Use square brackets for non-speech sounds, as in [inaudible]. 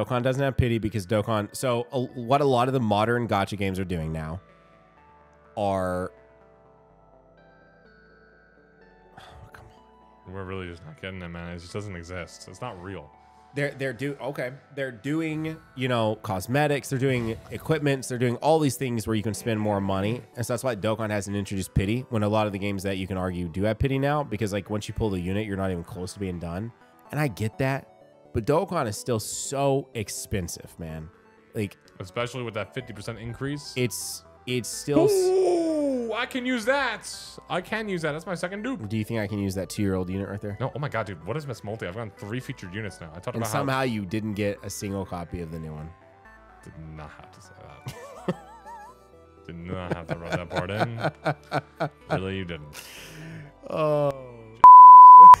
Dokkan doesn't have pity because Dokkan. So a, what a lot of the modern gacha games are doing now are. [sighs] We're really just not getting it, man. It just doesn't exist. It's not real. They're they're do okay. They're doing you know cosmetics. They're doing equipments. They're doing all these things where you can spend more money, and so that's why Dokkan hasn't introduced pity. When a lot of the games that you can argue do have pity now, because like once you pull the unit, you're not even close to being done. And I get that, but Dokkan is still so expensive, man. Like Especially with that 50% increase. it's it's still. Ooh, I can use that. I can use that. That's my second dupe. Do you think I can use that two year old unit right there? No, oh my god, dude. What is Miss Multi? I've gotten three featured units now. I talked And about somehow you didn't get a single copy of the new one. did not have to say that. [laughs] did not have to rub that part in. [laughs] Really, you didn't. Oh. [laughs]